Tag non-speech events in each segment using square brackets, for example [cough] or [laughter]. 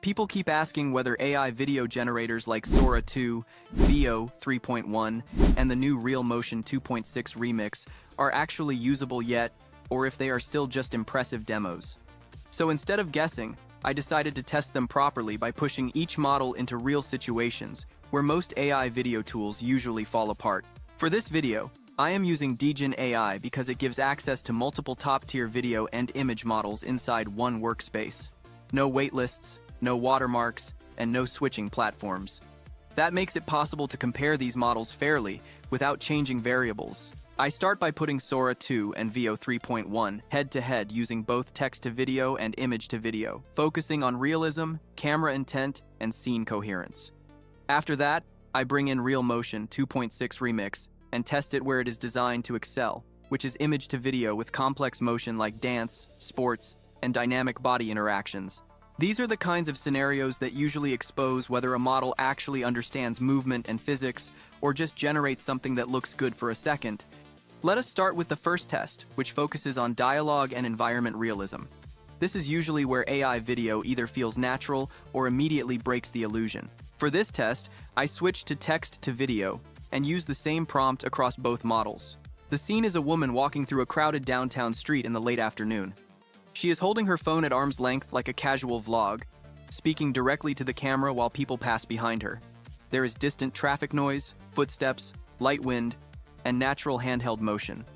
People keep asking whether AI video generators like Sora 2, Veo 3.1, and the new Real Motion 2.6 Remix are actually usable yet, or if they are still just impressive demos. So instead of guessing, I decided to test them properly by pushing each model into real situations, where most AI video tools usually fall apart. For this video, I am using Digen AI because it gives access to multiple top-tier video and image models inside one workspace. No waitlists, no watermarks, and no switching platforms. That makes it possible to compare these models fairly without changing variables. I start by putting Sora 2 and Veo 3.1 head-to-head using both text-to-video and image-to-video, focusing on realism, camera intent, and scene coherence. After that, I bring in Real Motion 2.6 Remix and test it where it is designed to excel, which is image-to-video with complex motion like dance, sports, and dynamic body interactions. These are the kinds of scenarios that usually expose whether a model actually understands movement and physics or just generates something that looks good for a second. Let us start with the first test, which focuses on dialogue and environment realism. This is usually where AI video either feels natural or immediately breaks the illusion. For this test, I switched to text to video and used the same prompt across both models. The scene is a woman walking through a crowded downtown street in the late afternoon. She is holding her phone at arm's length like a casual vlog, speaking directly to the camera while people pass behind her. There is distant traffic noise, footsteps, light wind, and natural handheld motion.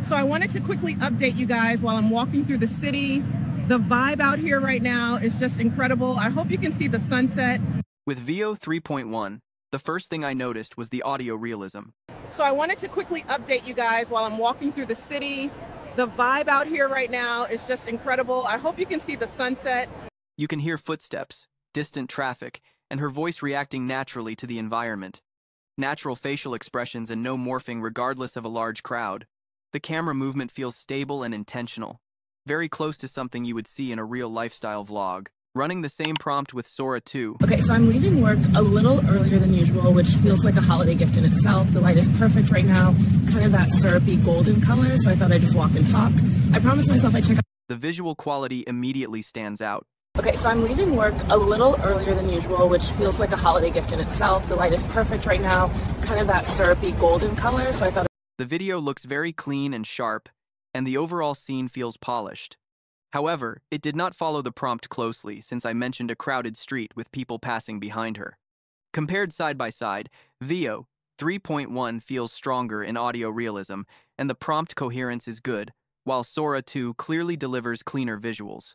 So I wanted to quickly update you guys while I'm walking through the city. The vibe out here right now is just incredible. I hope you can see the sunset. With Veo 3.1, the first thing I noticed was the audio realism. So I wanted to quickly update you guys while I'm walking through the city. The vibe out here right now is just incredible. I hope you can see the sunset. You can hear footsteps, distant traffic, and her voice reacting naturally to the environment. Natural facial expressions and no morphing regardless of a large crowd. The camera movement feels stable and intentional, very close to something you would see in a real lifestyle vlog running the same prompt with Sora 2. Okay, so I'm leaving work a little earlier than usual, which feels like a holiday gift in itself. The light is perfect right now, kind of that syrupy golden color, so I thought I'd just walk and talk. I promised myself I'd check out. The visual quality immediately stands out. Okay, so I'm leaving work a little earlier than usual, which feels like a holiday gift in itself. The light is perfect right now, kind of that syrupy golden color, so I thought. The video looks very clean and sharp, and the overall scene feels polished. However, it did not follow the prompt closely since I mentioned a crowded street with people passing behind her. Compared side by side, Veo 3.1 feels stronger in audio realism and the prompt coherence is good, while Sora 2 clearly delivers cleaner visuals.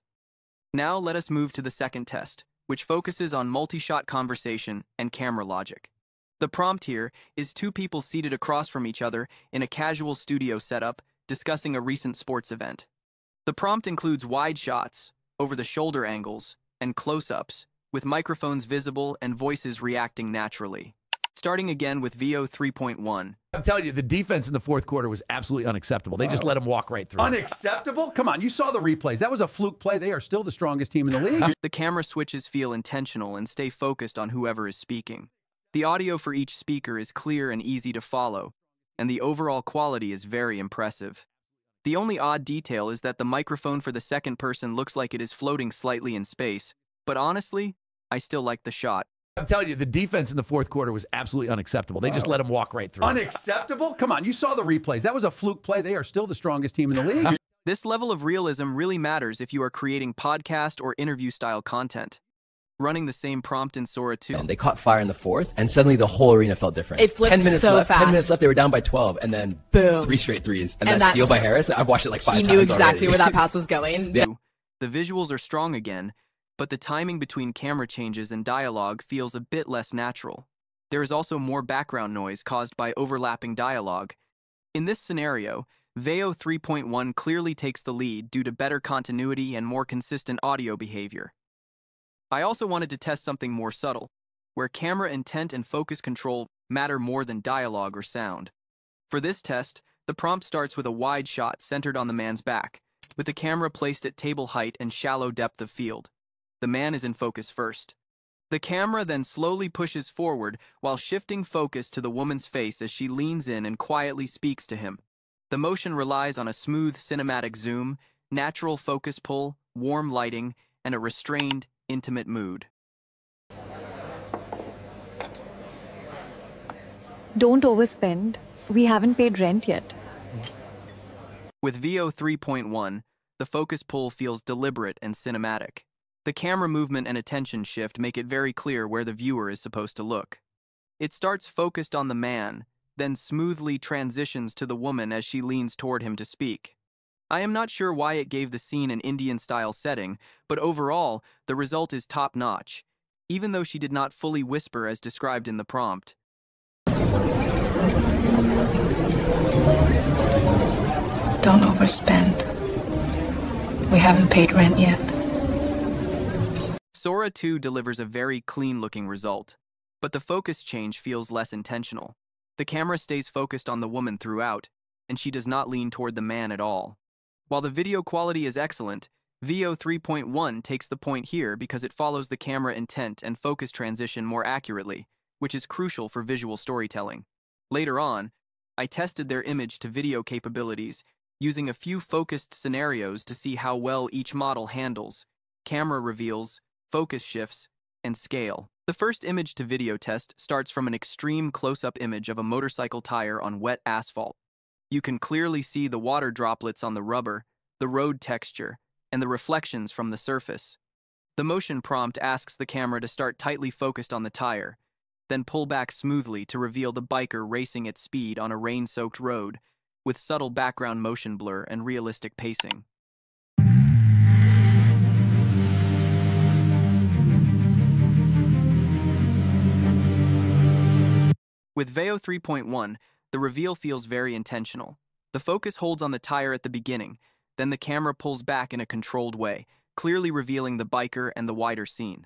Now let us move to the second test, which focuses on multi-shot conversation and camera logic. The prompt here is two people seated across from each other in a casual studio setup discussing a recent sports event. The prompt includes wide shots, over-the-shoulder angles, and close-ups, with microphones visible and voices reacting naturally. Starting again with Veo 3.1. I'm telling you, the defense in the fourth quarter was absolutely unacceptable. They just let him walk right through. Unacceptable? Come on, you saw the replays. That was a fluke play. They are still the strongest team in the [laughs] league. The camera switches feel intentional and stay focused on whoever is speaking. The audio for each speaker is clear and easy to follow, and the overall quality is very impressive. The only odd detail is that the microphone for the second person looks like it is floating slightly in space, but honestly, I still like the shot. I'm telling you, the defense in the fourth quarter was absolutely unacceptable. They just let him walk right through. Unacceptable? Come on, you saw the replays. That was a fluke play. They are still the strongest team in the league. [laughs] This level of realism really matters if you are creating podcast or interview style content running the same prompt in Sora 2. And they caught fire in the fourth, and suddenly the whole arena felt different. It flipped ten minutes so left. fast. Ten minutes left. They were down by twelve, and then Boom. three straight threes, and, And that steal by Harris. I've watched it like five times. He times. knew exactly already. where that pass was [laughs] going. Yeah. The visuals are strong again, but the timing between camera changes and dialogue feels a bit less natural. There is also more background noise caused by overlapping dialogue. In this scenario, Veo 3.1 clearly takes the lead due to better continuity and more consistent audio behavior. I also wanted to test something more subtle, where camera intent and focus control matter more than dialogue or sound. For this test, the prompt starts with a wide shot centered on the man's back, with the camera placed at table height and shallow depth of field. The man is in focus first. The camera then slowly pushes forward while shifting focus to the woman's face as she leans in and quietly speaks to him. The motion relies on a smooth cinematic zoom, natural focus pull, warm lighting, and a restrained, intimate mood. Don't overspend. We haven't paid rent yet. With Veo 3.1, the focus pull feels deliberate and cinematic. The camera movement and attention shift make it very clear where the viewer is supposed to look. It starts focused on the man, then smoothly transitions to the woman as she leans toward him to speak. I am not sure why it gave the scene an Indian style setting, but overall, the result is top notch, even though she did not fully whisper as described in the prompt. Don't overspend. We haven't paid rent yet. Sora 2 delivers a very clean looking result, but the focus change feels less intentional. The camera stays focused on the woman throughout, and she does not lean toward the man at all. While the video quality is excellent, Veo 3.1 takes the point here because it follows the camera intent and focus transition more accurately, which is crucial for visual storytelling. Later on, I tested their image to video capabilities using a few focused scenarios to see how well each model handles camera reveals, focus shifts, and scale. The first image to video test starts from an extreme close up image of a motorcycle tire on wet asphalt. You can clearly see the water droplets on the rubber, the road texture, and the reflections from the surface. The motion prompt asks the camera to start tightly focused on the tire, then pull back smoothly to reveal the biker racing at speed on a rain soaked road with subtle background motion blur and realistic pacing. With Veo 3.1, the reveal feels very intentional. The focus holds on the tire at the beginning, then the camera pulls back in a controlled way, clearly revealing the biker and the wider scene.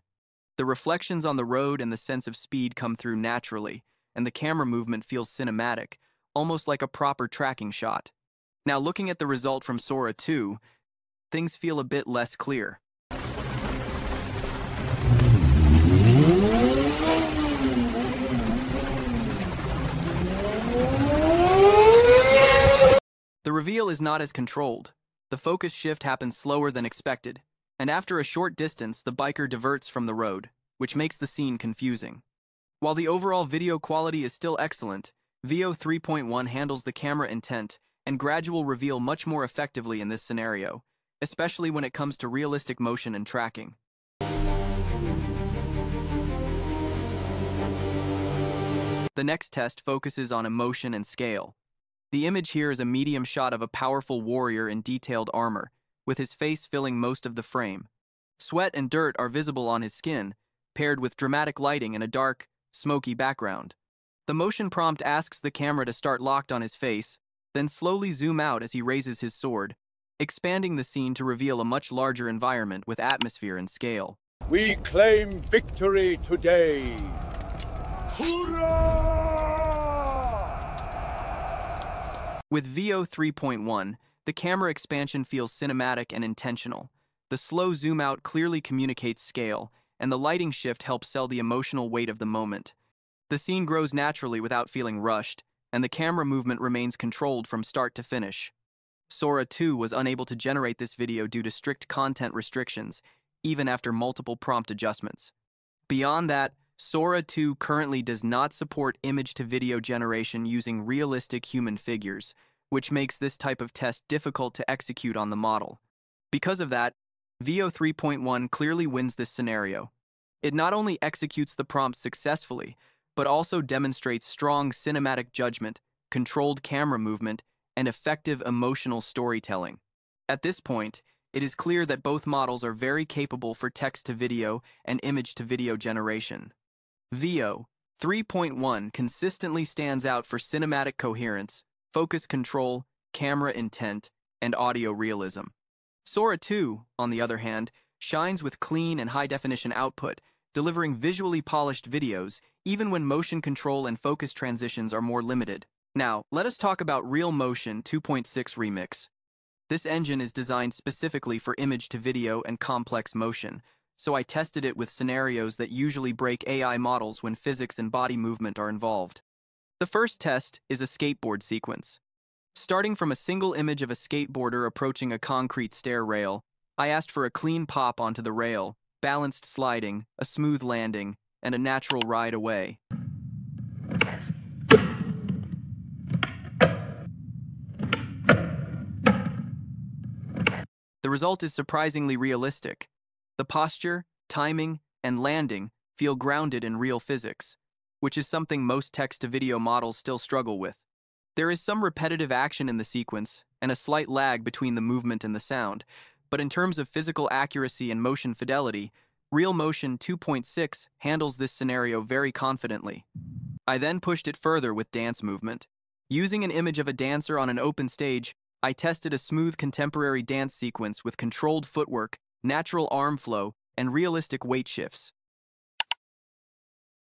The reflections on the road and the sense of speed come through naturally, and the camera movement feels cinematic, almost like a proper tracking shot. Now, looking at the result from Sora 2, things feel a bit less clear. The reveal is not as controlled. The focus shift happens slower than expected, and after a short distance, the biker diverts from the road, which makes the scene confusing. While the overall video quality is still excellent, Veo 3.1 handles the camera intent and gradual reveal much more effectively in this scenario, especially when it comes to realistic motion and tracking. The next test focuses on emotion and scale. The image here is a medium shot of a powerful warrior in detailed armor, with his face filling most of the frame. Sweat and dirt are visible on his skin, paired with dramatic lighting and a dark, smoky background. The motion prompt asks the camera to start locked on his face, then slowly zoom out as he raises his sword, expanding the scene to reveal a much larger environment with atmosphere and scale. We claim victory today. Hoorah! With Veo 3.1, the camera expansion feels cinematic and intentional. The slow zoom out clearly communicates scale, and the lighting shift helps sell the emotional weight of the moment. The scene grows naturally without feeling rushed, and the camera movement remains controlled from start to finish. Sora 2 was unable to generate this video due to strict content restrictions, even after multiple prompt adjustments. Beyond that, Sora 2 currently does not support image to video generation using realistic human figures, which makes this type of test difficult to execute on the model. Because of that, Veo 3.1 clearly wins this scenario. It not only executes the prompt successfully, but also demonstrates strong cinematic judgment, controlled camera movement, and effective emotional storytelling. At this point, it is clear that both models are very capable for text to video and image to video generation. Veo 3.1 consistently stands out for cinematic coherence, focus control, camera intent, and audio realism. Sora 2, on the other hand, shines with clean and high definition output, delivering visually polished videos even when motion control and focus transitions are more limited. Now, let us talk about Real Motion 2.6 Remix. This engine is designed specifically for image to video and complex motion, so I tested it with scenarios that usually break AI models when physics and body movement are involved. The first test is a skateboard sequence. Starting from a single image of a skateboarder approaching a concrete stair rail, I asked for a clean pop onto the rail, balanced sliding, a smooth landing, and a natural ride away. The result is surprisingly realistic. The posture, timing, and landing feel grounded in real physics, which is something most text to video models still struggle with. There is some repetitive action in the sequence and a slight lag between the movement and the sound, but in terms of physical accuracy and motion fidelity, Real Motion 2.6 handles this scenario very confidently. I then pushed it further with dance movement. Using an image of a dancer on an open stage, I tested a smooth contemporary dance sequence with controlled footwork, natural arm flow, and realistic weight shifts.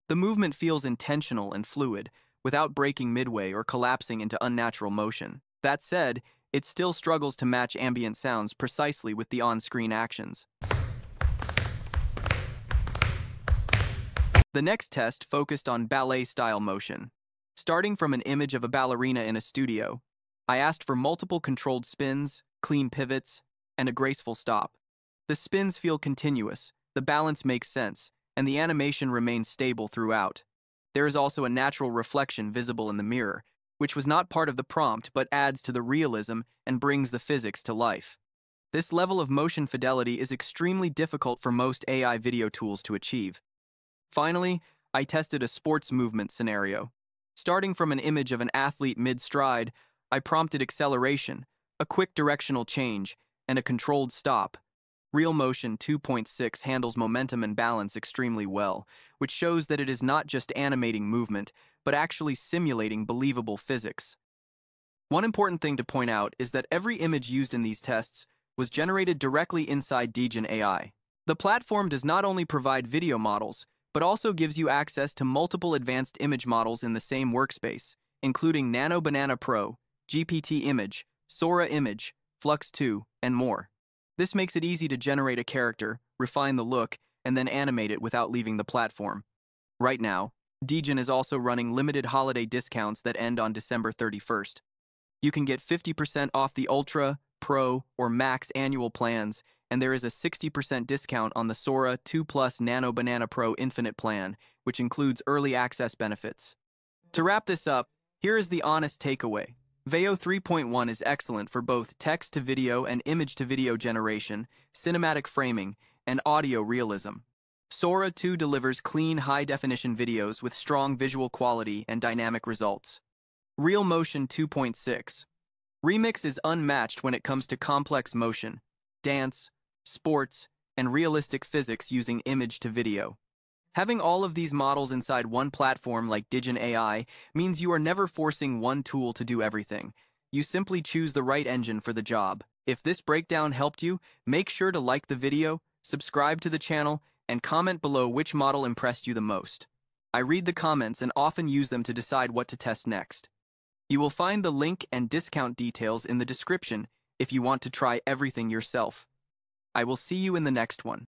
The movement feels intentional and fluid, without breaking midway or collapsing into unnatural motion. That said, it still struggles to match ambient sounds precisely with the on-screen actions. The next test focused on ballet-style motion. Starting from an image of a ballerina in a studio, I asked for multiple controlled spins, clean pivots, and a graceful stop. The spins feel continuous, the balance makes sense, and the animation remains stable throughout. There is also a natural reflection visible in the mirror, which was not part of the prompt but adds to the realism and brings the physics to life. This level of motion fidelity is extremely difficult for most AI video tools to achieve. Finally, I tested a sports movement scenario. Starting from an image of an athlete mid-stride, I prompted acceleration, a quick directional change, and a controlled stop. Real Motion 2.6 handles momentum and balance extremely well, which shows that it is not just animating movement, but actually simulating believable physics. One important thing to point out is that every image used in these tests was generated directly inside Digen AI. The platform does not only provide video models, but also gives you access to multiple advanced image models in the same workspace, including Nano Banana Pro, GPT Image, Sora Image, Flux 2, and more. This makes it easy to generate a character, refine the look, and then animate it without leaving the platform. Right now, Digen is also running limited holiday discounts that end on December 31st. You can get 50% off the Ultra, Pro, or Max annual plans, and there is a 60% discount on the Sora 2 Plus Nano Banana Pro Infinite plan, which includes early access benefits. To wrap this up, here is the honest takeaway. Veo 3.1 is excellent for both text to video and image to video generation, cinematic framing, and audio realism. Sora 2 delivers clean, high definition videos with strong visual quality and dynamic results. Real Motion 2.6 Remix is unmatched when it comes to complex motion, dance, sports, and realistic physics using image to video. Having all of these models inside one platform like Digen AI means you are never forcing one tool to do everything. You simply choose the right engine for the job. If this breakdown helped you, make sure to like the video, subscribe to the channel, and comment below which model impressed you the most. I read the comments and often use them to decide what to test next. You will find the link and discount details in the description if you want to try everything yourself. I will see you in the next one.